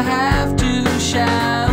I have to shout.